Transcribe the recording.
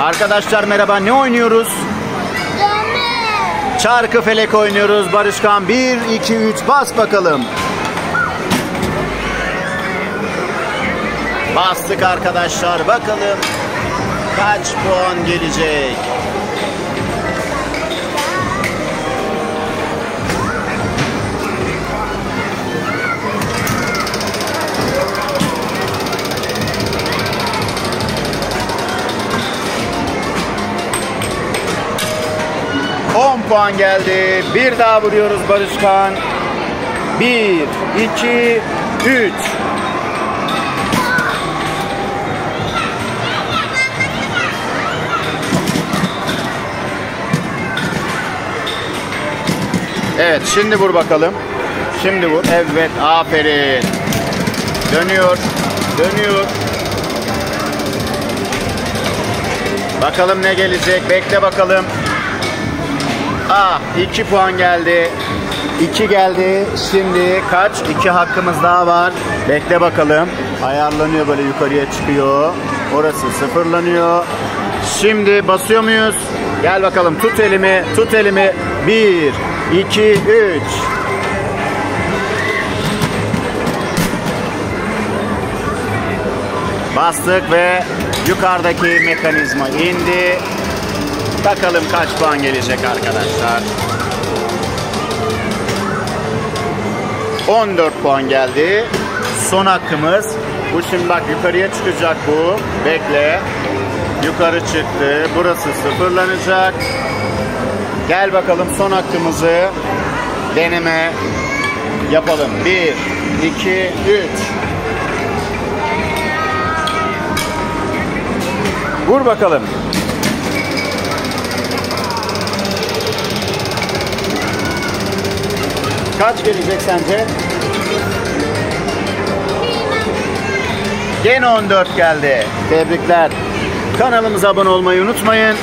Arkadaşlar merhaba ne oynuyoruz? Dönme. Çarkı felek oynuyoruz. Barışkan 1, 2, 3 bas bakalım. Bastık arkadaşlar. Bakalım kaç puan gelecek? On puan geldi. Bir daha vuruyoruz Barışkan. Bir, iki, üç. Evet şimdi vur bakalım. Şimdi vur. Evet aferin. Dönüyor. Dönüyor. Bakalım ne gelecek. Bekle bakalım. Ah 2 puan geldi. 2 geldi. Şimdi kaç? 2 hakkımız daha var. Bekle bakalım. Ayarlanıyor böyle yukarıya çıkıyor. Orası sıfırlanıyor. Şimdi basıyor muyuz? Gel bakalım tut elimi. Tut elimi. 1 2 3 Bastık ve yukarıdaki mekanizma indi. Bakalım kaç puan gelecek arkadaşlar. 14 puan geldi. Son hakkımız. Bu şimdi bak yukarıya çıkacak bu. Bekle. Yukarı çıktı. Burası sıfırlanacak. Gel bakalım son hakkımızı deneme yapalım. 1, 2, 3. Vur bakalım. Kaç gelecek sence? Gene 14 geldi. Tebrikler. Kanalımıza abone olmayı unutmayın.